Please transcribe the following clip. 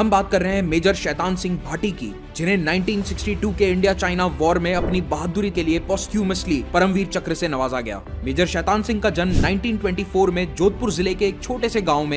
हम बात कर रहे हैं मेजर शैतान सिंह भाटी की, जिन्हें 1962 के इंडिया चाइना वॉर में अपनी बहादुरी के लिए पॉस्ट्यूमसली परमवीर चक्र से नवाजा गया। मेजर शैतान सिंह का जन्म 1924 में जोधपुर ज़िले के एक छोटे से गाँव में